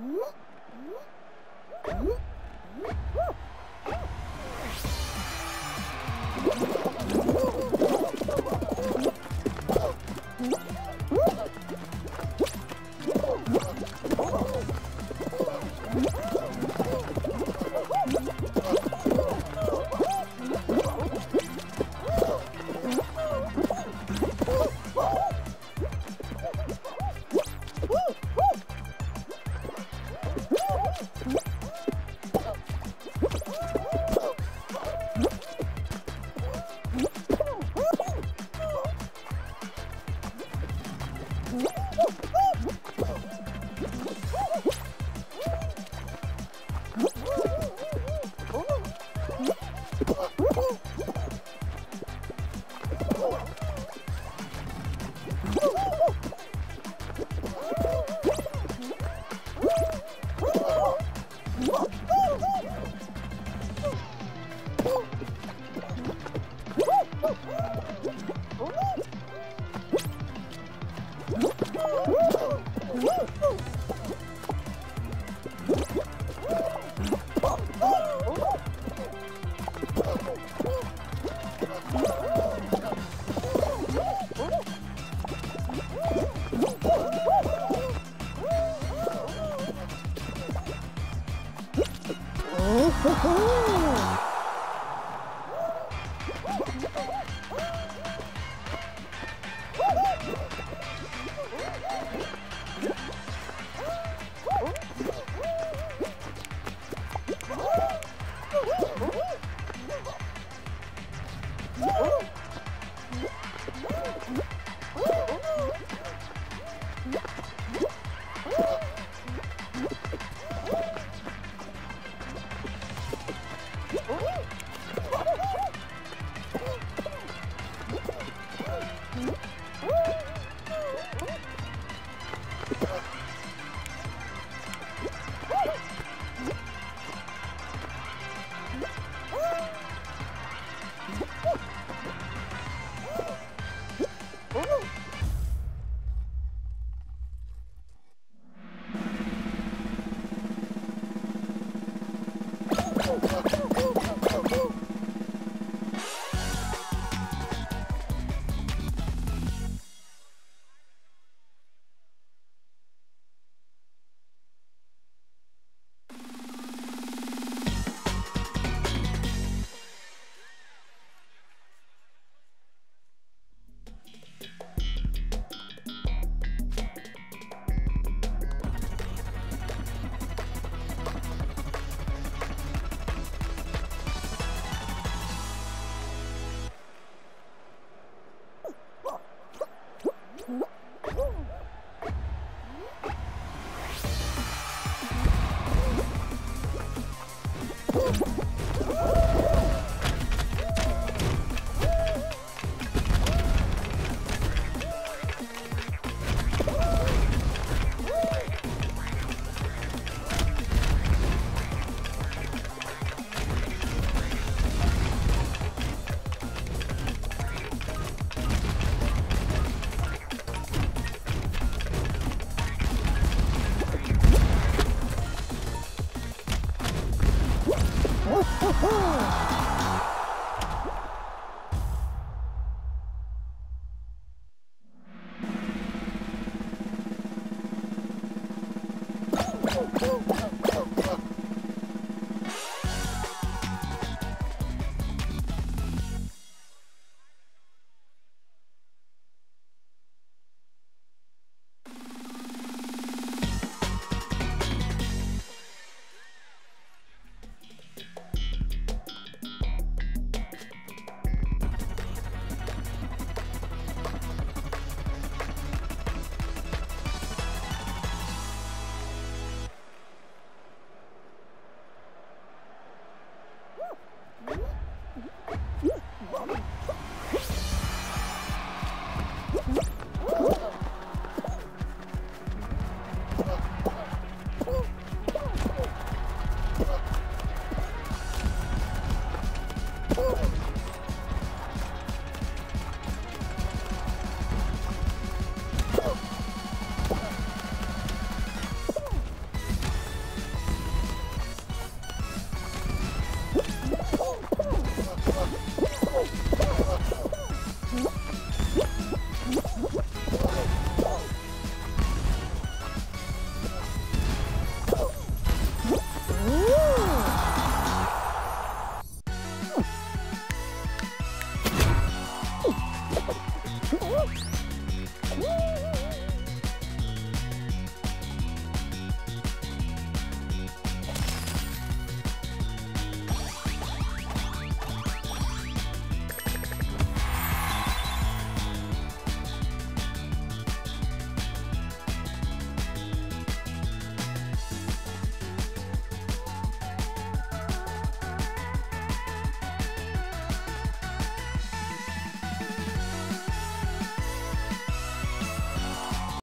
Hmm? Oh,